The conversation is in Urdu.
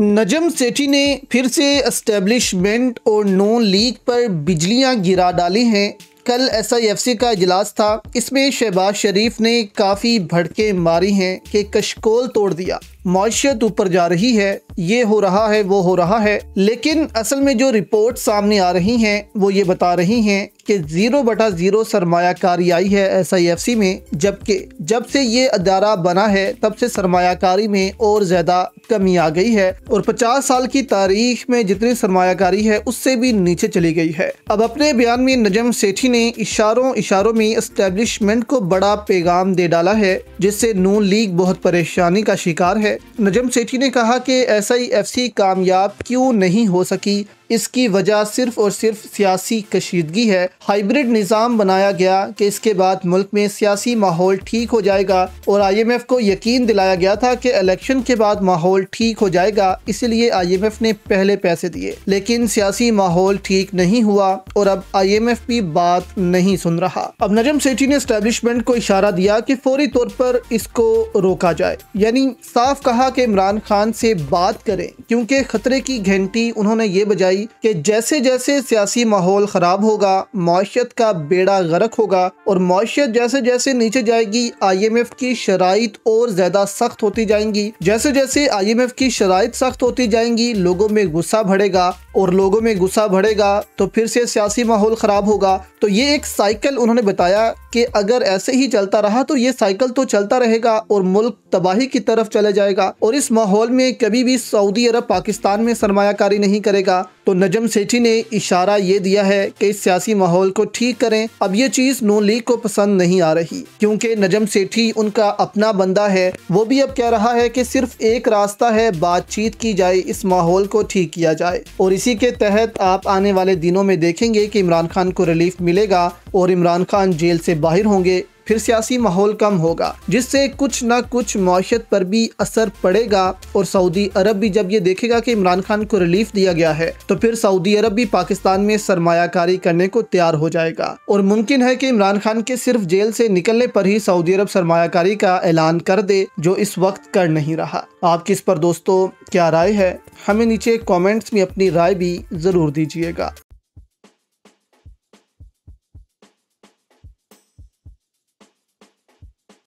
نجم سیٹھی نے پھر سے اسٹیبلشمنٹ اور نون لیگ پر بجلیاں گرا ڈالی ہیں۔ کل ایس آئی ایف سی کا اجلاس تھا۔ اس میں شہباز شریف نے کافی بھڑکے ماری ہیں کہ کشکول توڑ دیا۔ معیشت اوپر جا رہی ہے، یہ ہو رہا ہے، وہ ہو رہا ہے۔ لیکن اصل میں جو رپورٹ سامنے آ رہی ہیں، وہ یہ بتا رہی ہیں کہ زیرو بٹا زیرو سرمایہ کاری آئی ہے ایس آئی ایف سی میں۔ جبکہ جب سے یہ ادارہ بنا ہے، تب سے سرمایہ کاری میں اور زیادہ کمی آ گئی ہے۔ اور پچاس سال کی تاریخ میں جتنی سرمایہ کاری ہے، اس سے بھی نیچے چلی گئی ہے۔ اب اپنے بیان میں نجم سیٹھی نے اشاروں اشاروں میں اسٹیبلشمنٹ کو بڑا پیغام دے ڈالا ہے، جس سے نون لیگ بہت پریشانی کا شکار ہے۔ نجم سیٹھی نے کہا کہ ایس آئی ایف سی کامیاب کیوں نہیں ہو سکی؟ اس کی وجہ صرف اور صرف سیاسی کشیدگی ہے۔ ہائیبریڈ نظام بنایا گیا کہ اس کے بعد ملک میں سیاسی ماحول ٹھیک ہو جائے گا اور آئی ایم ایف کو یقین دلایا گیا تھا کہ الیکشن کے بعد ماحول ٹھیک ہو جائے گا، اسی لیے آئی ایم ایف نے پہلے پیسے دیے۔ لیکن سیاسی ماحول ٹھیک نہیں ہوا اور اب آئی ایم ایف بھی بات نہیں سن رہا۔ اب نجم سیٹھی نے اسٹیبلشمنٹ کو اشارہ دیا کہ فوری طور پر اس کو روکا جائے۔ یعنی صاف کہا کہ عمران خان سے بات کریں، کیونکہ خطرے کی گھنٹی انہوں نے یہ بجائی کہ جیسے جیسے سیاسی ماحول خراب ہوگا معاشیت کا بیڑا غرق ہوگا اور معاشیت جیسے جیسے نیچے جائے گی، آئی ایم ایف کی شرائط اور زیادہ سخت ہوتی جائیں گی۔ جیسے جیسے آئی ایم ایف کی شرائط سخت ہوتی جائیں گی، لوگوں میں غصہ بڑھے گا اور لوگوں میں غصہ بڑھے گا تو پھر سے سیاسی ماحول خراب ہوگا۔ تو یہ ایک سائیکل انہوں نے بتایا کہ اگر ایسے ہی چلتا رہا تو یہ سائیکل تو چلتا رہے گا اور ملک تباہی کی طرف چلے جائے گا اور اس ماحول میں کبھی بھی سعودی عرب پاکستان میں سرمایہ کاری نہیں کرے گا۔ تو نجم سیٹھی نے اشارہ یہ دیا ہے کہ اس سیاسی ماحول کو ٹھیک کریں۔ اب یہ چیز نون لیگ کو پسند نہیں آ رہی، کیونکہ نجم سیٹھی ان کا اپنا بندہ ہے۔ وہ بھی اب کہہ رہا ہے کہ صرف ایک راستہ ہے بات چیت کی جائے، اس ماحول کو ٹھیک کیا جائے۔ اور اسی کے تحت آپ آنے والے دنوں میں دیکھیں گے کہ عمران خان کو ریلیف ملے گا اور عمران خان جیل سے باہر ہوں گے۔ پھر سیاسی ماحول کم ہوگا، جس سے کچھ نہ کچھ معاشت پر بھی اثر پڑے گا اور سعودی عرب بھی جب یہ دیکھے گا کہ عمران خان کو ریلیف دیا گیا ہے، تو پھر سعودی عرب بھی پاکستان میں سرمایہ کاری کرنے کو تیار ہو جائے گا۔ اور ممکن ہے کہ عمران خان کے صرف جیل سے نکلنے پر ہی سعودی عرب سرمایہ کاری کا اعلان کر دے، جو اس وقت کر نہیں رہا۔ آپ کس پر دوستو، کیا رائے ہے؟ ہمیں نیچے کومنٹس میں اپنی رائے بھی ضرور دیجیے گا۔